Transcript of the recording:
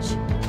much.